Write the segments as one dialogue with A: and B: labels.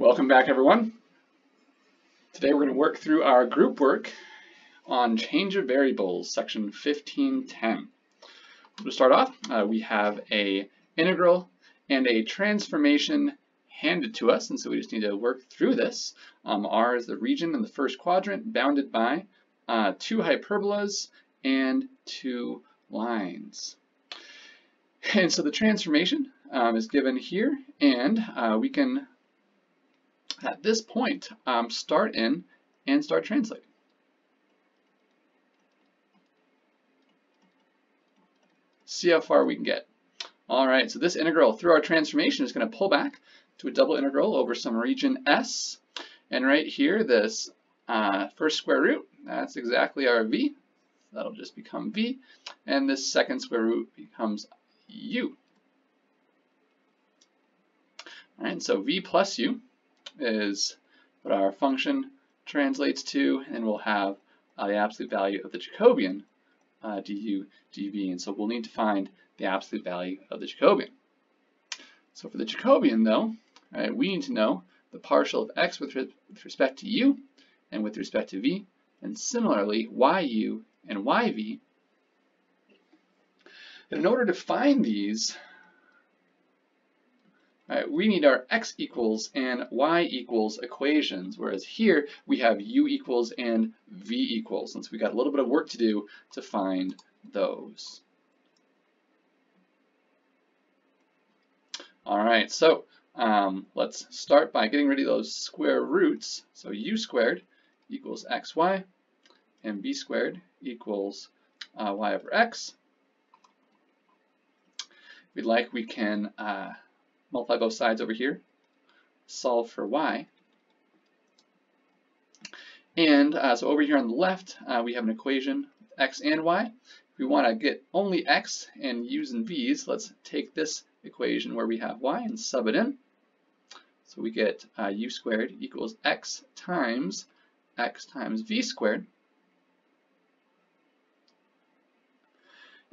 A: Welcome back everyone. Today we're going to work through our group work on change of variables, section 1510. To start off, uh, we have a integral and a transformation handed to us, and so we just need to work through this. Um, R is the region in the first quadrant bounded by uh, two hyperbolas and two lines. And so the transformation um, is given here, and uh, we can, at this point, um, start in and start translating. See how far we can get. All right, so this integral through our transformation is going to pull back to a double integral over some region S. And right here, this uh, first square root, that's exactly our v. That'll just become v. And this second square root becomes u. All right, so v plus u is what our function translates to, and we'll have uh, the absolute value of the Jacobian uh, du dv, and so we'll need to find the absolute value of the Jacobian. So for the Jacobian, though, right, we need to know the partial of x with, re with respect to u and with respect to v, and similarly yu and yv. And in order to find these, Right, we need our x equals and y equals equations, whereas here we have u equals and v equals, since we got a little bit of work to do to find those. All right, so um, let's start by getting rid of those square roots. So u squared equals xy, and v squared equals uh, y over x. If we'd like, we can uh, multiply both sides over here, solve for y. And uh, so over here on the left, uh, we have an equation x and y. If we want to get only x and u's and v's, let's take this equation where we have y and sub it in. So we get uh, u squared equals x times x times v squared.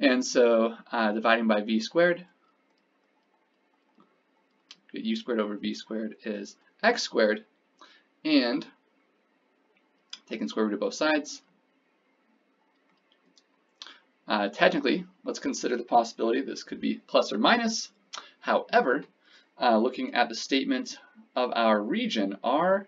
A: And so uh, dividing by v squared, u squared over v squared is x squared, and taking square root of both sides. Uh, technically, let's consider the possibility this could be plus or minus. However, uh, looking at the statement of our region, our,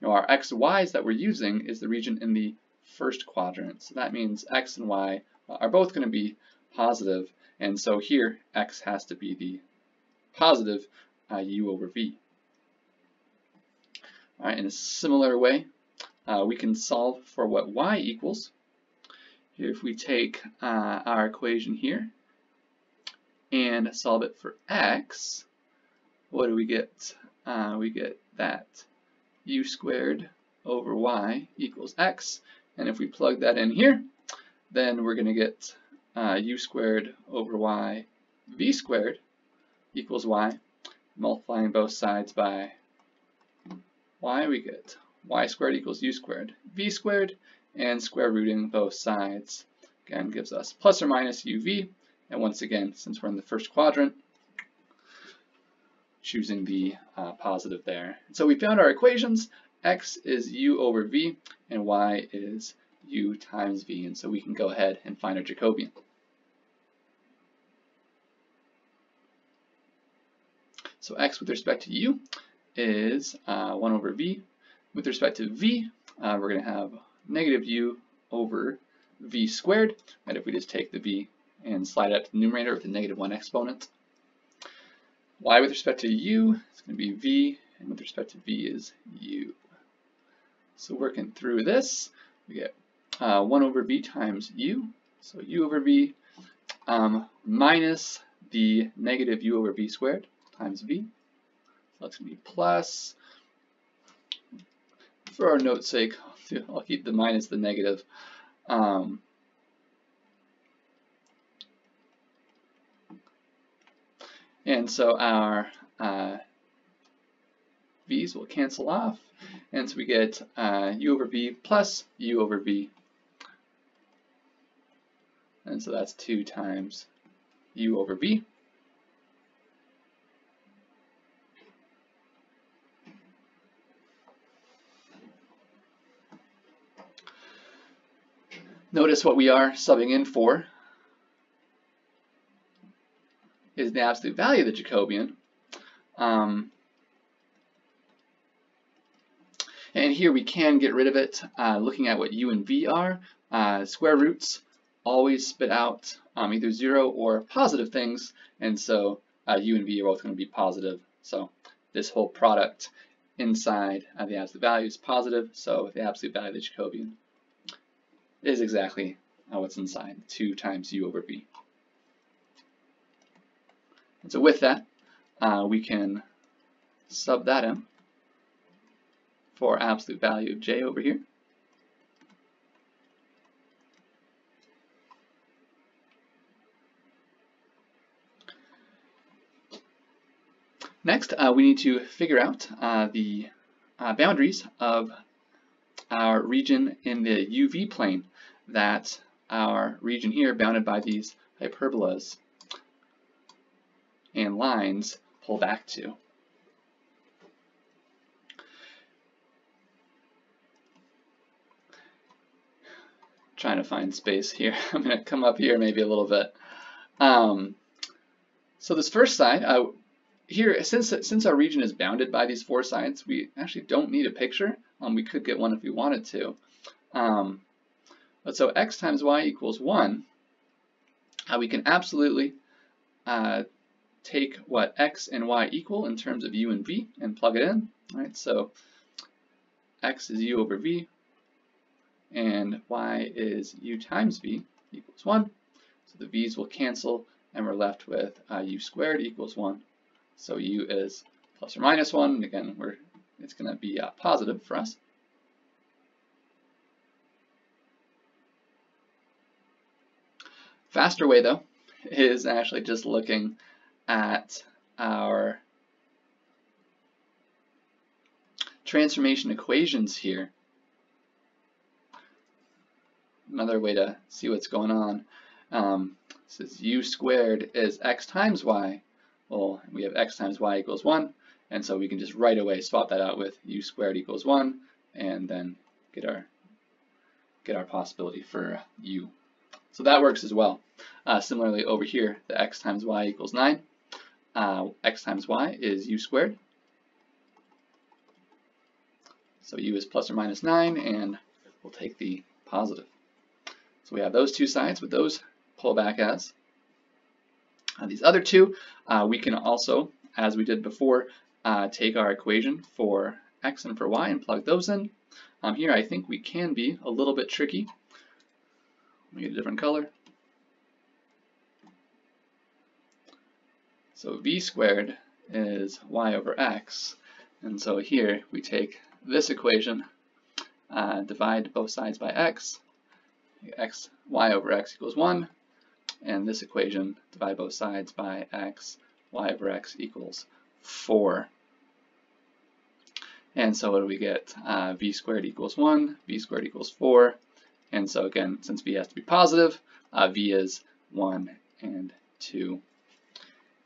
A: you know, our x, y's that we're using is the region in the first quadrant. So that means x and y are both going to be positive, and so here x has to be the positive uh, u over v. All right, in a similar way, uh, we can solve for what y equals. If we take uh, our equation here and solve it for x, what do we get? Uh, we get that u squared over y equals x. And if we plug that in here, then we're going to get uh, u squared over y v squared equals y multiplying both sides by y, we get y squared equals u squared v squared, and square rooting both sides again gives us plus or minus uv, and once again, since we're in the first quadrant, choosing the uh, positive there. So we found our equations, x is u over v, and y is u times v, and so we can go ahead and find our Jacobian. So x with respect to u is uh, 1 over v. With respect to v, uh, we're going to have negative u over v squared. And if we just take the v and slide it out to the numerator with a negative 1 exponent. y with respect to u is going to be v, and with respect to v is u. So working through this, we get uh, 1 over v times u. So u over v um, minus the negative u over v squared times v. So that's going to be plus. For our note's sake, I'll keep the minus the negative. Um, and so our uh, v's will cancel off, and so we get uh, u over v plus u over v. And so that's 2 times u over v. Notice what we are subbing in for is the absolute value of the Jacobian. Um, and here we can get rid of it uh, looking at what u and v are. Uh, square roots always spit out um, either zero or positive things, and so uh, u and v are both going to be positive. So this whole product inside the absolute value is positive, so the absolute value of the Jacobian is exactly uh, what's inside, 2 times u over v. And so with that, uh, we can sub that in for absolute value of j over here. Next, uh, we need to figure out uh, the uh, boundaries of our region in the UV plane that our region here bounded by these hyperbolas and lines pull back to. Trying to find space here. I'm going to come up here maybe a little bit. Um, so this first side, uh, here, since, since our region is bounded by these four sides, we actually don't need a picture. Um, we could get one if we wanted to. Um, but so x times y equals 1, uh, we can absolutely uh, take what x and y equal in terms of u and v and plug it in. Right, so x is u over v, and y is u times v equals 1. So the v's will cancel, and we're left with uh, u squared equals 1. So u is plus or minus 1, and again, we're, it's going to be uh, positive for us. Faster way, though, is actually just looking at our transformation equations here. Another way to see what's going on. Um, says u squared is x times y well, we have x times y equals 1, and so we can just right away swap that out with u squared equals 1, and then get our get our possibility for u. So that works as well. Uh, similarly, over here, the x times y equals 9. Uh, x times y is u squared. So u is plus or minus 9, and we'll take the positive. So we have those two sides with those pull back as. Uh, these other two, uh, we can also, as we did before, uh, take our equation for x and for y and plug those in. Um, here I think we can be a little bit tricky. Let me get a different color. So v squared is y over x, and so here we take this equation, uh, divide both sides by x, x y over x equals 1, and this equation, divide both sides by x, y over x equals 4. And so what do we get? Uh, v squared equals 1, v squared equals 4. And so again, since v has to be positive, uh, v is 1 and 2.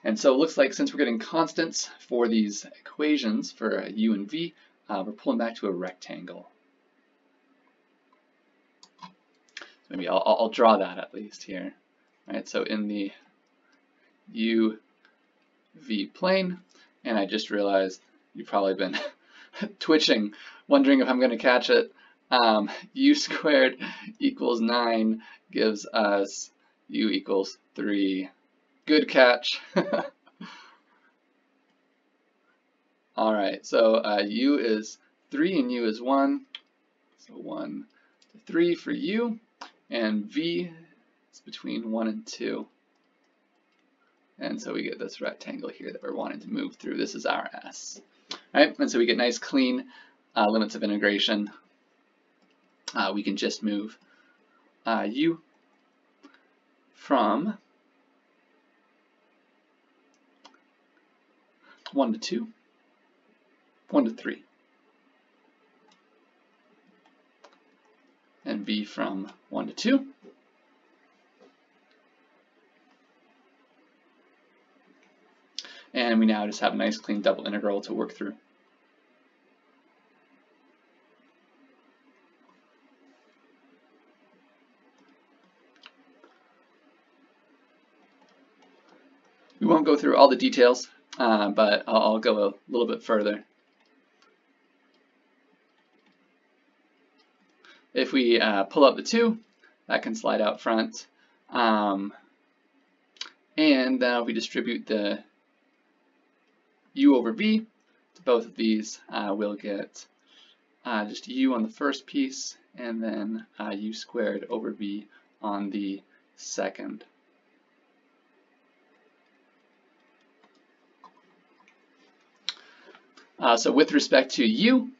A: And so it looks like since we're getting constants for these equations for u and v, uh, we're pulling back to a rectangle. maybe I'll, I'll draw that at least here. Right, so in the UV plane, and I just realized you've probably been twitching, wondering if I'm going to catch it. Um, u squared equals 9 gives us u equals 3. Good catch. Alright, so uh, u is 3 and u is 1. So 1 to 3 for u. And v is between 1 and 2. And so we get this rectangle here that we're wanting to move through. This is our S. Right? And so we get nice clean uh, limits of integration. Uh, we can just move uh, u from 1 to 2, 1 to 3. And B from 1 to 2. And we now just have a nice clean double integral to work through. We won't go through all the details uh, but I'll, I'll go a little bit further. If we uh, pull up the 2, that can slide out front. Um, and then if we distribute the u over v to both of these, uh, we'll get uh, just u on the first piece and then uh, u squared over v on the second. Uh, so with respect to u,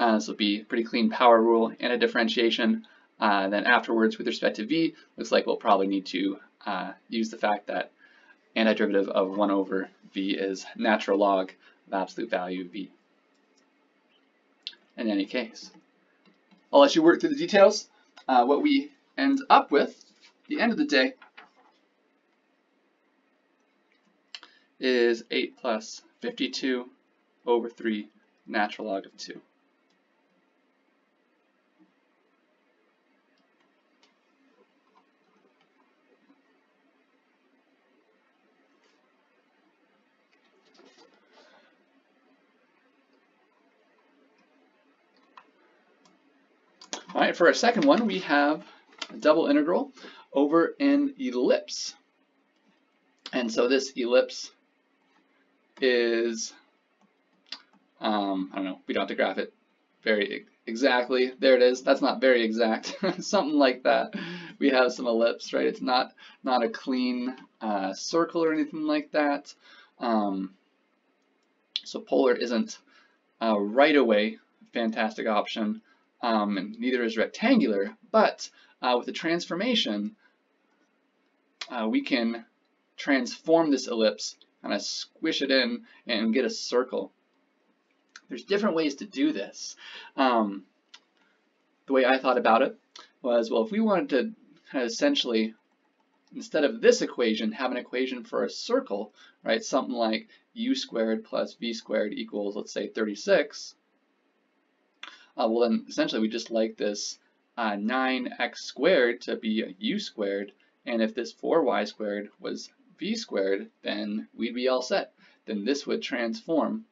A: uh, this will be a pretty clean power rule and a differentiation. Uh, then afterwards, with respect to v, looks like we'll probably need to uh, use the fact that antiderivative of 1 over v is natural log of absolute value of v. In any case, I'll let you work through the details. Uh, what we end up with, the end of the day, is 8 plus 52 over 3 natural log of 2. All right, for our second one, we have a double integral over an ellipse. And so this ellipse is, um, I don't know, we don't have to graph it very exactly. There it is. That's not very exact. Something like that. We have some ellipse, right? It's not, not a clean uh, circle or anything like that. Um, so polar isn't right away fantastic option um, and neither is rectangular, but uh, with the transformation, uh, we can transform this ellipse, kind of squish it in and get a circle. There's different ways to do this. Um, the way I thought about it was, well, if we wanted to kind of essentially, instead of this equation, have an equation for a circle, right, something like u squared plus v squared equals, let's say, 36, uh, well then essentially we just like this uh, 9x squared to be u squared, and if this 4y squared was v squared, then we'd be all set. Then this would transform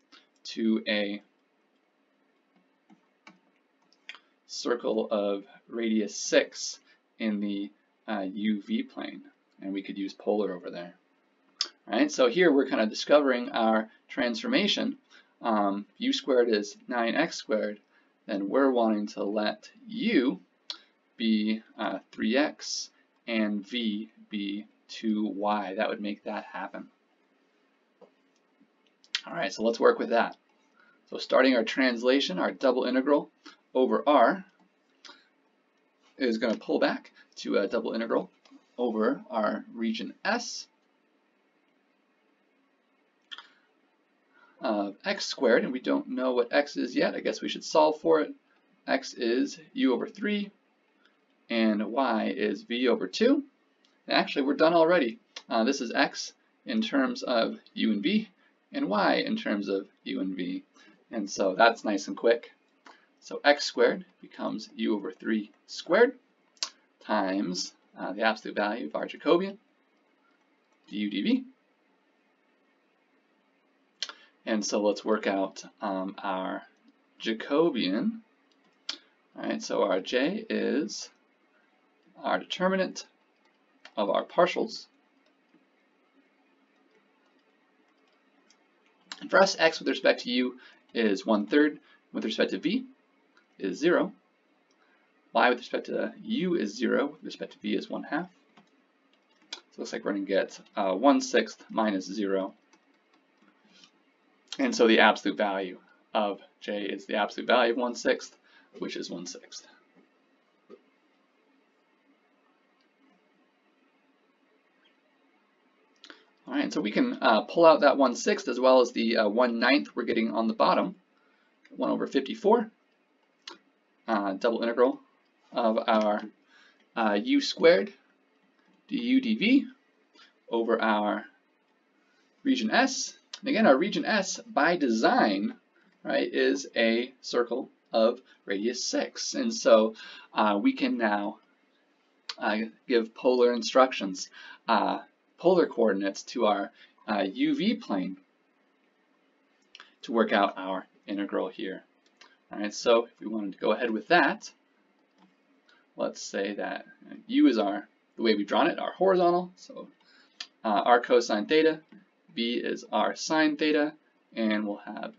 A: to a circle of radius 6 in the uh, UV plane, and we could use polar over there. All right, so here we're kind of discovering our transformation. Um, u squared is 9x squared, then we're wanting to let u be uh, 3x and v be 2y. That would make that happen. All right, so let's work with that. So starting our translation, our double integral over r is going to pull back to a double integral over our region S of x squared, and we don't know what x is yet. I guess we should solve for it. x is u over 3, and y is v over 2. And actually, we're done already. Uh, this is x in terms of u and v, and y in terms of u and v. And so that's nice and quick. So x squared becomes u over 3 squared times uh, the absolute value of our Jacobian, du dv. And so let's work out um, our Jacobian. All right, so our J is our determinant of our partials. And for us, x with respect to u is 1 third. With respect to v is 0. y with respect to u is 0. With respect to v is 1 half. So it looks like we're going to get uh, 1 sixth minus 0 and so the absolute value of j is the absolute value of 1 sixth, which is 1 sixth. All right, so we can uh, pull out that 1 sixth as well as the uh, 1 ninth we're getting on the bottom, 1 over 54, uh, double integral of our uh, u squared du dv over our region S and again, our region S, by design, right, is a circle of radius 6. And so uh, we can now uh, give polar instructions, uh, polar coordinates to our uh, UV plane to work out our integral here. All right, so if we wanted to go ahead with that, let's say that u is our, the way we've drawn it, our horizontal, so uh, r cosine theta, b is r sine theta, and we'll have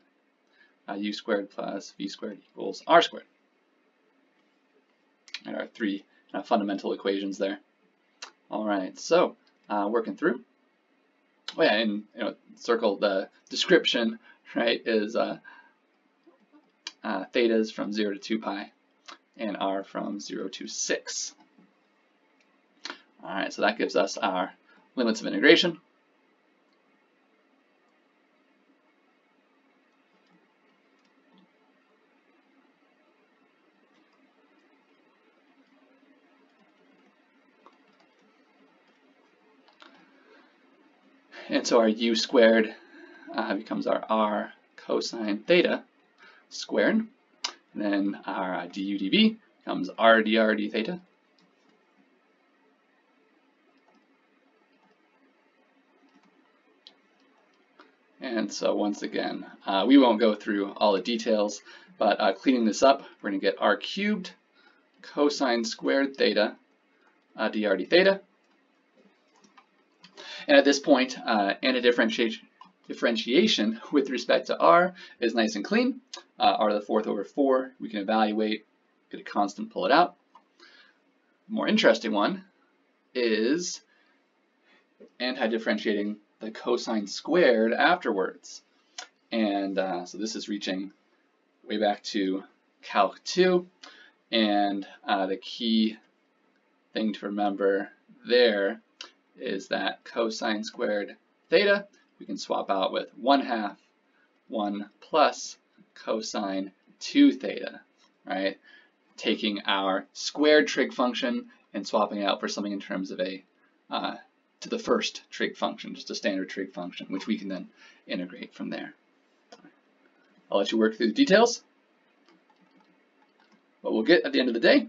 A: uh, u squared plus v squared equals r squared. And our three uh, fundamental equations there. All right, so uh, working through. Oh yeah, and you know, circle the description, right, is uh, uh, thetas from 0 to 2 pi and r from 0 to 6. All right, so that gives us our limits of integration. And so our u squared uh, becomes our r cosine theta squared. And then our uh, du dv becomes r dr d theta. And so once again, uh, we won't go through all the details, but uh, cleaning this up, we're going to get r cubed cosine squared theta uh, dr d theta and at this point, uh, anti-differentiation differentiation with respect to r is nice and clean. Uh, r to the fourth over 4, we can evaluate, get a constant, pull it out. More interesting one is anti-differentiating the cosine squared afterwards. And uh, so this is reaching way back to Calc 2. And uh, the key thing to remember there is that cosine squared theta we can swap out with 1 half 1 plus cosine 2 theta, right? Taking our squared trig function and swapping it out for something in terms of a uh, to the first trig function, just a standard trig function, which we can then integrate from there. I'll let you work through the details. What we'll get at the end of the day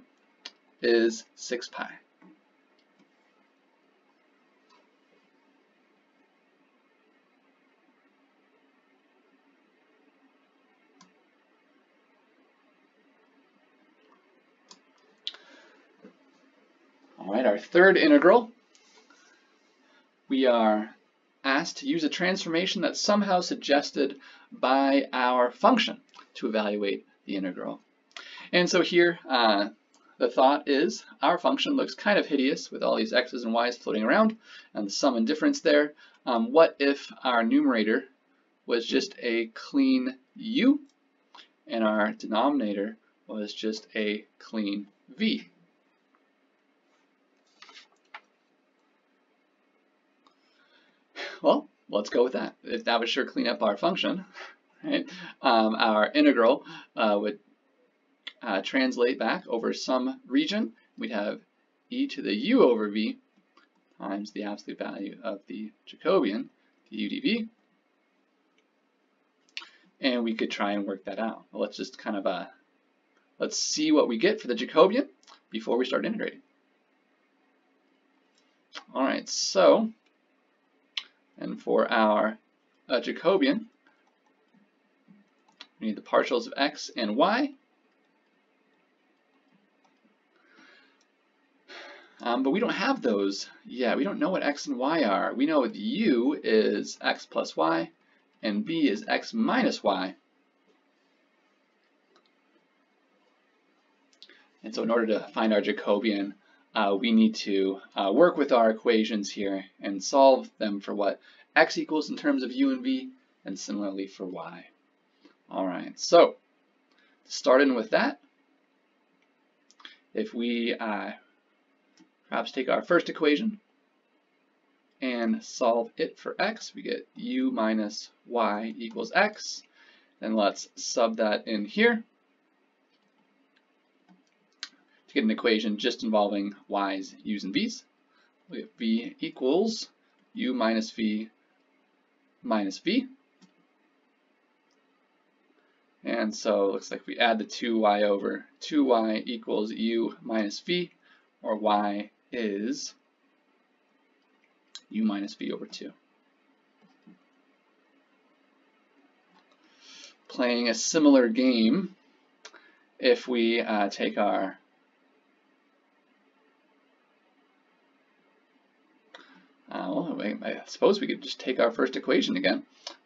A: is 6 pi. All right, our third integral, we are asked to use a transformation that's somehow suggested by our function to evaluate the integral. And so here, uh, the thought is our function looks kind of hideous with all these x's and y's floating around and the sum and difference there. Um, what if our numerator was just a clean u and our denominator was just a clean v? Well, let's go with that. If that would sure clean up our function, right? Um, our integral uh, would uh, translate back over some region. We'd have e to the u over v times the absolute value of the Jacobian, the udv. And we could try and work that out. Well, let's just kind of, uh, let's see what we get for the Jacobian before we start integrating. All right, so and for our uh, Jacobian, we need the partials of x and y. Um, but we don't have those yet. We don't know what x and y are. We know the u is x plus y, and b is x minus y. And so in order to find our Jacobian, uh, we need to uh, work with our equations here and solve them for what x equals in terms of u and v, and similarly for y. All right, so starting with that, if we uh, perhaps take our first equation and solve it for x, we get u minus y equals x. Then let's sub that in here to get an equation just involving y's, u's, and v's. We have v equals u minus v minus v. And so it looks like we add the 2y over. 2y equals u minus v, or y is u minus v over 2. Playing a similar game, if we uh, take our Uh, well, I suppose we could just take our first equation again.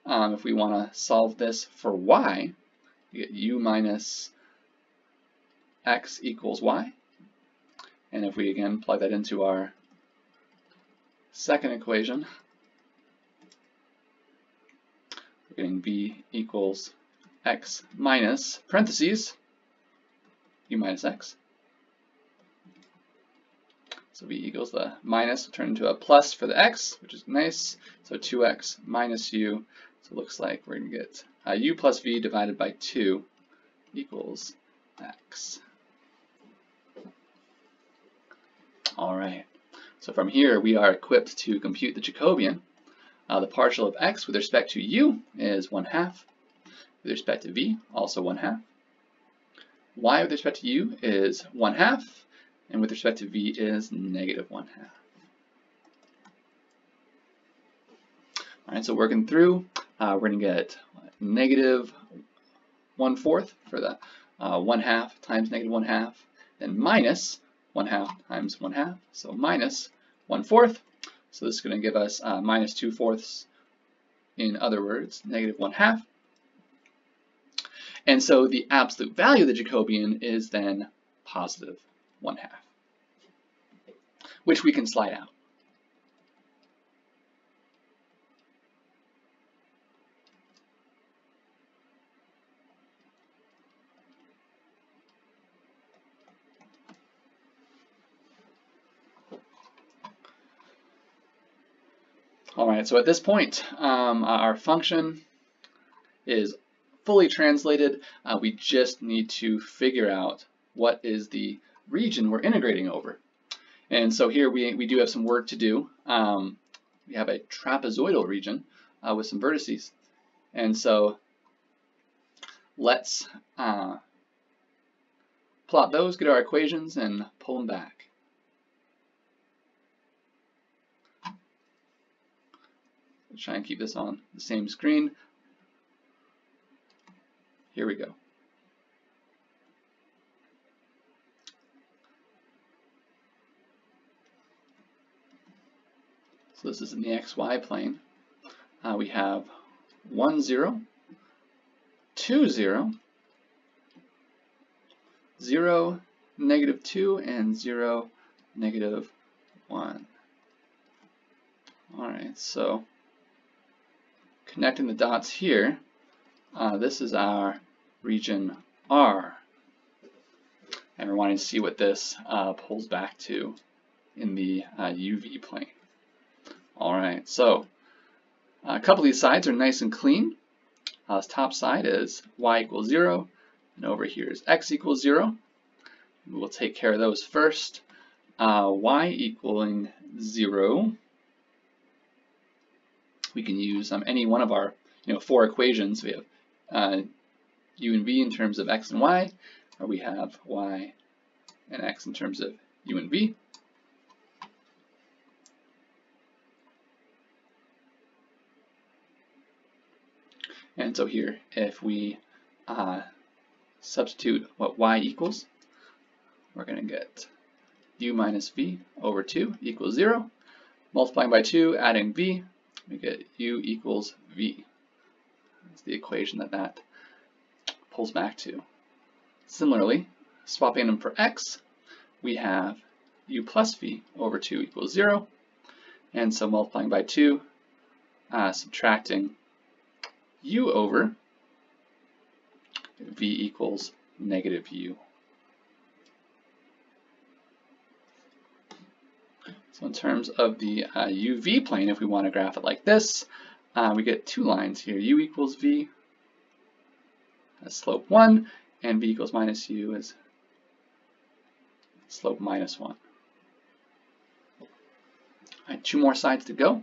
A: Um, if we want to solve this for y, we get u minus x equals y. And if we again plug that into our second equation, we're getting b equals x minus parentheses u minus x. So v equals the minus will turn into a plus for the x, which is nice. So 2x minus u. So it looks like we're going to get uh, u plus v divided by 2 equals x. All right. So from here, we are equipped to compute the Jacobian. Uh, the partial of x with respect to u is 1 half. With respect to v, also 1 half. y with respect to u is 1 half and with respect to v is negative 1 half. All right, so working through, uh, we're going to get negative 1 fourth for the uh, 1 half times negative 1 half, then minus 1 half times 1 half, so minus 1 fourth. So this is going to give us uh, minus 2 fourths, in other words, negative 1 half. And so the absolute value of the Jacobian is then positive 1 half which we can slide out. All right, so at this point, um, our function is fully translated. Uh, we just need to figure out what is the region we're integrating over. And so here we, we do have some work to do. Um, we have a trapezoidal region uh, with some vertices. And so let's uh, plot those, get our equations, and pull them back. Let's try and keep this on the same screen. Here we go. So this is in the xy plane. Uh, we have 1, 0, 2, 0, 0, negative 2, and 0, negative 1. Alright, so connecting the dots here, uh, this is our region R. And we're wanting to see what this uh, pulls back to in the uh, UV plane. All right, so a couple of these sides are nice and clean. Uh, this top side is y equals 0, and over here is x equals 0. We'll take care of those first. Uh, y equaling 0, we can use um, any one of our you know, four equations. We have uh, u and v in terms of x and y, or we have y and x in terms of u and v. And so here, if we uh, substitute what y equals, we're going to get u minus v over 2 equals 0. Multiplying by 2, adding v, we get u equals v. That's the equation that that pulls back to. Similarly, swapping them for x, we have u plus v over 2 equals 0. And so multiplying by 2, uh, subtracting u over v equals negative u. So in terms of the uh, uv plane, if we want to graph it like this, uh, we get two lines here. u equals v as slope 1, and v equals minus u as slope minus 1. All right, two more sides to go.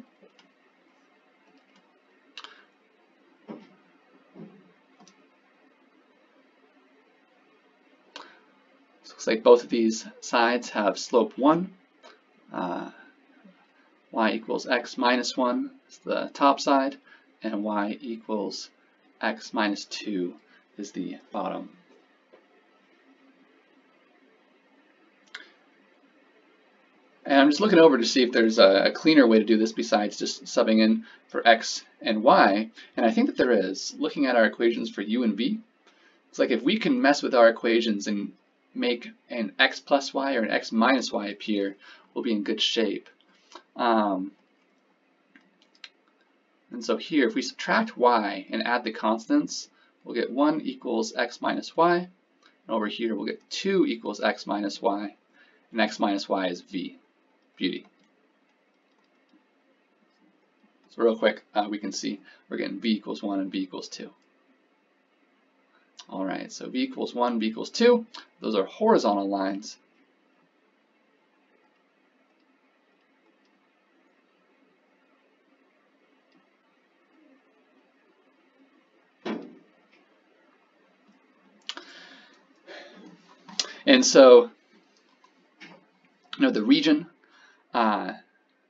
A: Looks like both of these sides have slope 1. Uh, y equals x minus 1 is the top side, and y equals x minus 2 is the bottom. And I'm just looking over to see if there's a, a, cleaner way to do this besides just subbing in for x and y. And I think that there is. Looking at our equations for u and v, it's like if we can mess with our equations and make an x plus y or an x minus y appear, we'll be in good shape. Um, and so here, if we subtract y and add the constants, we'll get 1 equals x minus y. And over here, we'll get 2 equals x minus y. And x minus y is v beauty. So real quick, uh, we can see we're getting v equals 1 and v equals 2. All right, so v equals 1, v equals 2. Those are horizontal lines. And so, you know, the region uh,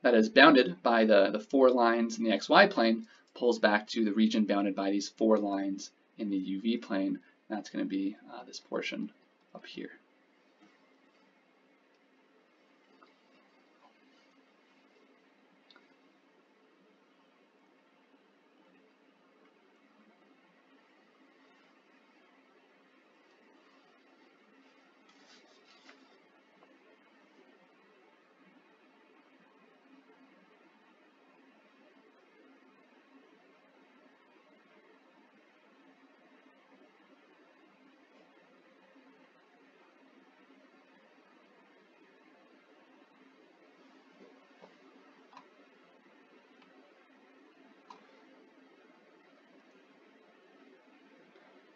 A: that is bounded by the, the four lines in the xy plane pulls back to the region bounded by these four lines in the uv plane. That's going to be uh, this portion up here.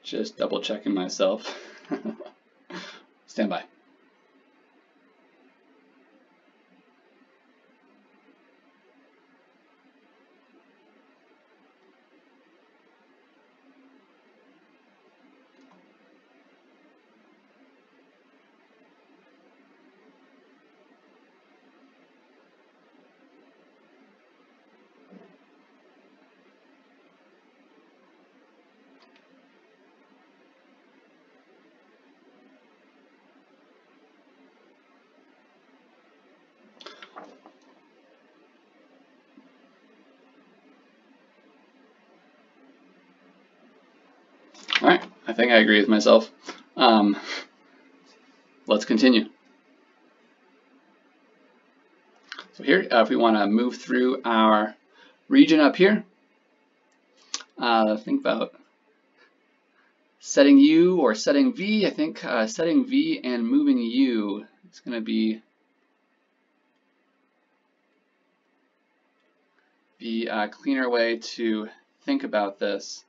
A: Just double checking myself. Stand by. All right, I think I agree with myself. Um, let's continue. So here, uh, if we want to move through our region up here, uh, think about setting U or setting V. I think uh, setting V and moving U is going to be the cleaner way to think about this.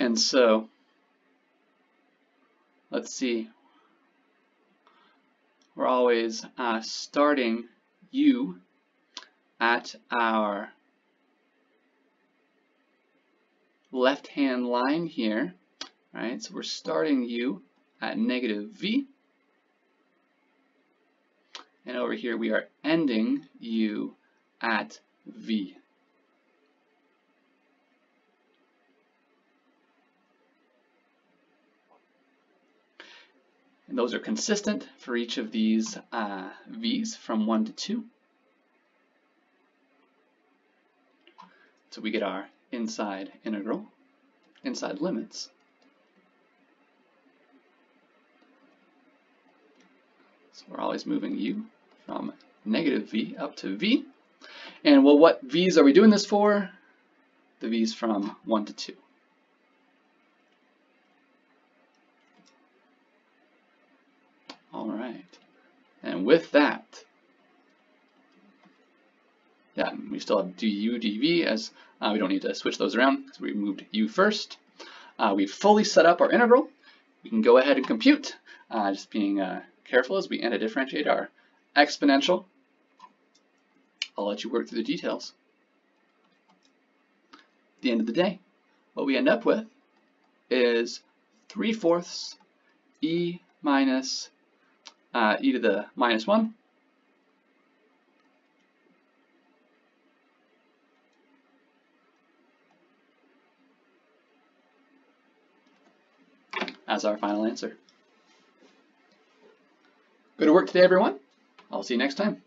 A: And so, let's see, we're always uh, starting u at our left-hand line here, right? So we're starting u at negative v. And over here we are ending u at v. And those are consistent for each of these uh, v's from 1 to 2. So we get our inside integral, inside limits. So we're always moving u from negative v up to v. And well, what v's are we doing this for? The v's from 1 to 2. All right. And with that, yeah, we still have du, dv as uh, we don't need to switch those around because we moved u first. Uh, we've fully set up our integral. We can go ahead and compute, uh, just being uh, careful as we anti-differentiate our exponential. I'll let you work through the details. At the end of the day, what we end up with is 3 fourths e minus uh, e to the minus 1. as our final answer. Good work today, everyone. I'll see you next time.